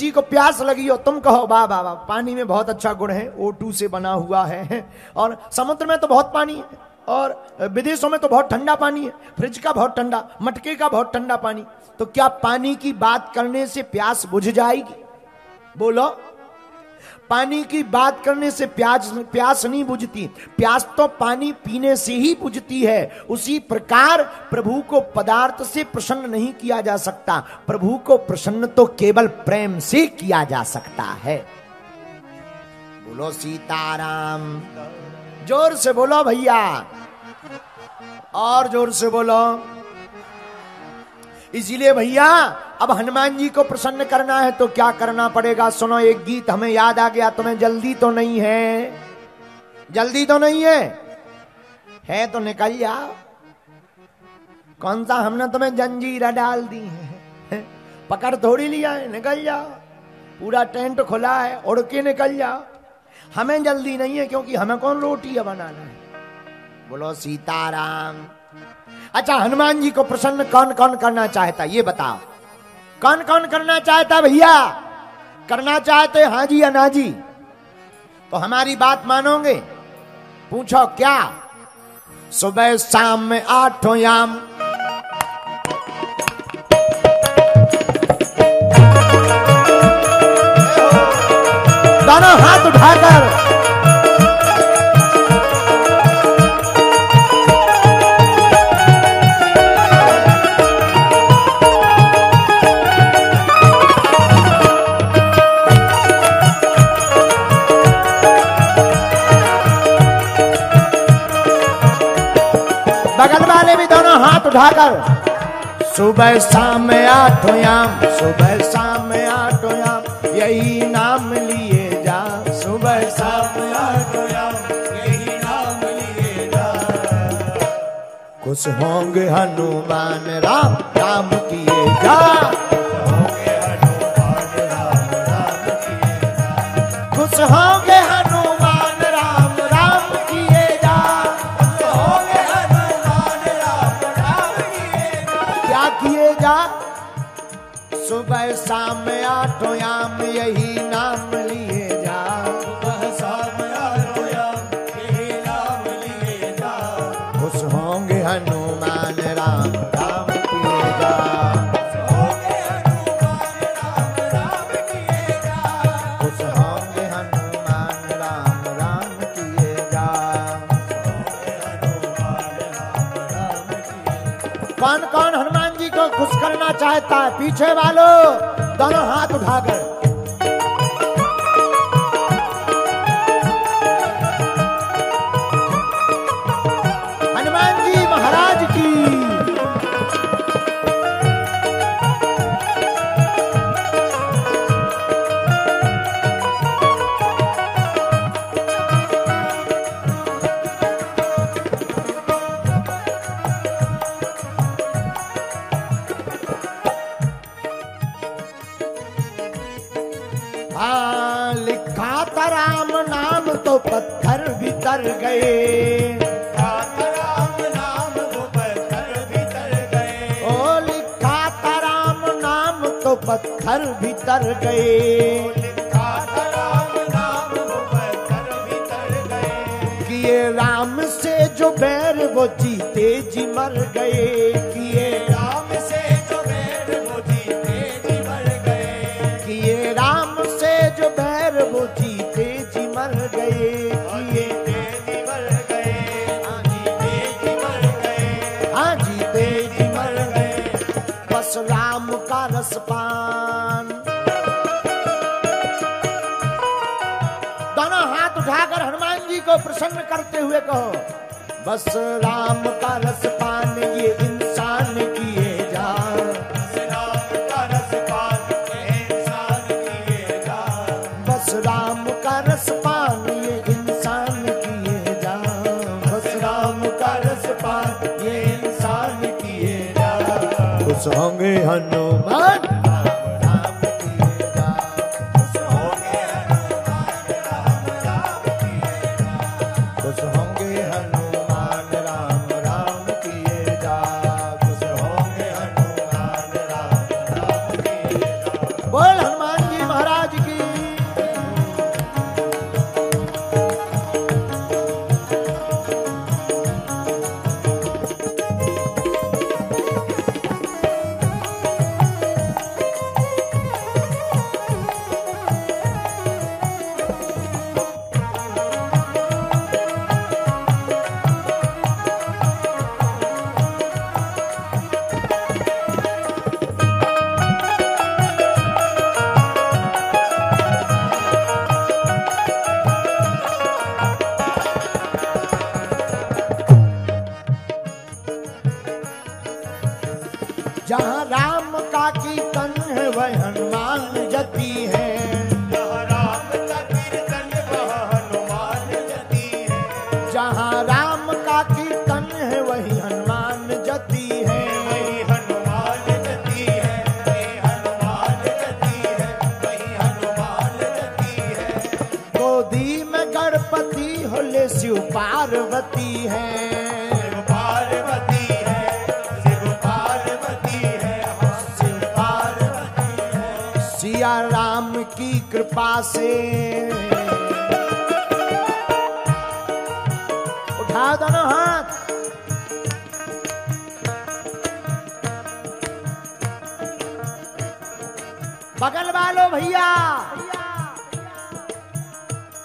किसी को प्यास लगी हो, तुम कहो, वाह वाह वाह, पानी में बहुत अच्छा गुण है ओ टू से बना हुआ है। और समुद्र में तो बहुत पानी है, और विदेशों में तो बहुत ठंडा पानी है, फ्रिज का बहुत ठंडा, मटके का बहुत ठंडा पानी। तो क्या पानी की बात करने से प्यास बुझ जाएगी? बोलो। पानी की बात करने से प्यास प्यास नहीं बुझती। प्यास तो पानी पीने से ही बुझती है। उसी प्रकार प्रभु को पदार्थ से प्रसन्न नहीं किया जा सकता। प्रभु को प्रसन्न तो केवल प्रेम से किया जा सकता है। बोलो सीताराम, ज़ोर से बोलो भैया। और ज़ोर से बोलो। इसीलिए भैया, अब हनुमान जी को प्रसन्न करना है तो क्या करना पड़ेगा? सुनो, एक गीत हमें याद आ गया, तुम्हें जल्दी तो नहीं है। जल्दी तो नहीं है? है तो निकल जाओ। कौन सा हमने तुम्हें जंजीर डाल दी है? पकड़ थोड़ी लिया है, निकल जाओ। पूरा टेंट खुला है, उड़ के निकल जाओ। हमें जल्दी नहीं है, क्योंकि हमें कौन रोटी है बनाना है? बोलो, सीताराम। अच्छा हनुमान जी को प्रसन्न कौन कौन करना चाहता ये बताओ। कौन कौन करना चाहता भैया? करना चाहते हाँ जी या ना जी? तो हमारी बात मानोगे? पूछो क्या? सुबह शाम में आठों याम। दोनों हाथ उठाकर उठाकर सुबह शाम आठो याम, सुबह शाम आठो याम, यही नाम लिए जा। सुबह शाम आठो याम, यही नाम लिए जा। खुश होंगे हनुमान राम राम किए जा। खुश होंगे शाम आठों याम यही नाम लिए जा। सुबह शाम आठों याम यही नाम लिए जा। खुश होंगे हनुमान। है पीछे वालों दोनों हाथ उठाकर भीतर गए। राम नाम तो पत्थर भीतर गए। किए राम से जो बैर वो जीते जी मर गए। किए का रसपान दोनों हाथ उठाकर हनुमान जी को प्रसन्न करते हुए कहो, बस राम का रसपान ये इंसान किए किए जा बोल जहाँ राम का कीर्तन है वह हनुमान जती है। जहाँ राम का कीर्तन वह हनुमान जती है। जहाँ राम का कीर्तन है वही हनुमान जती है। वही हनुमान जती है वही हनुमान जती है वही हनुमान जती है। गोदी में गणपति होले शिव पार्वती है। की कृपा से उठा दोनों हाथ। बगल वालो भैया।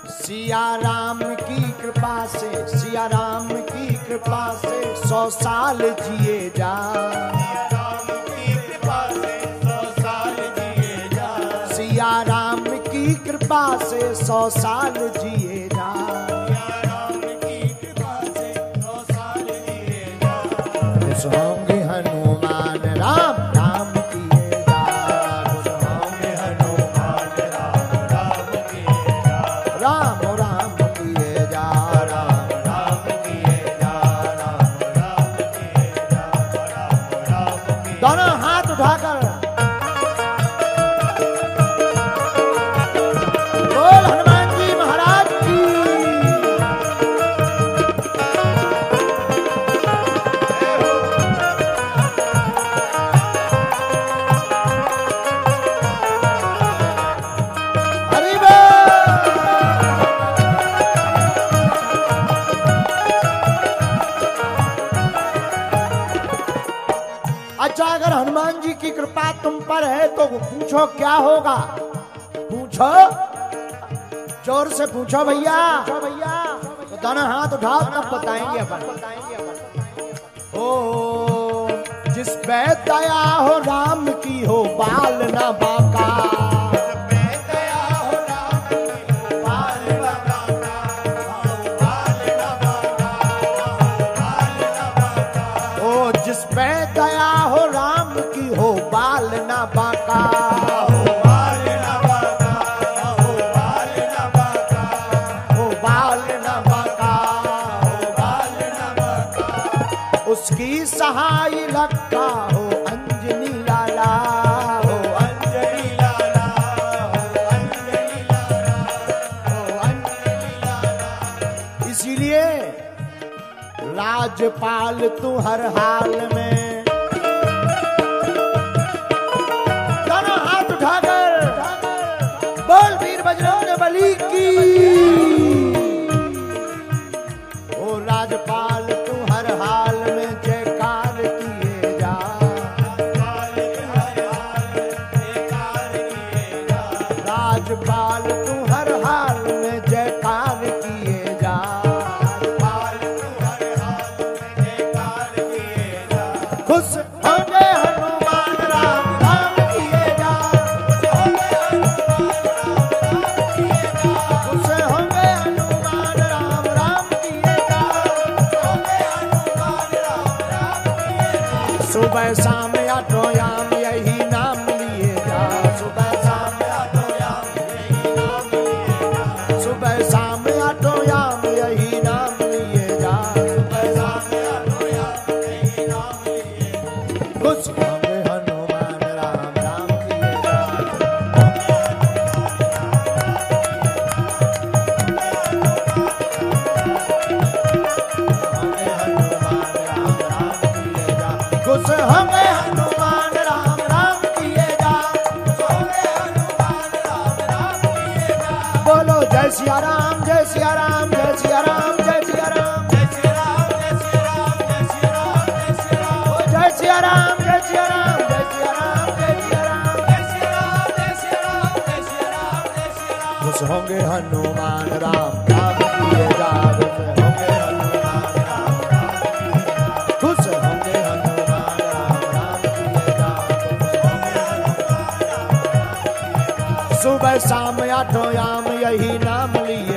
सिया राम की कृपा से, सिया राम की कृपा से सौ साल जिए जा। से साल जिए। जी की कृपा तुम पर है तो पूछो क्या होगा? पूछो। चोर से पूछो भैया। भैया तो दोनों हाथ उठाओ, तब बताएँगे अपन। ओ, जिस पे दया हो, राम की हो, बाल ना बाका। उसकी सहाय लगता हो, अंजनी लाला हो, अंजनी लाला हो, अंजनी लाला हो, अंजनी लाला इसीलिए राजपाल तू हर हाल में सुबह शाम आठो याम सुबह शाम आठो याम यही नाम लिए।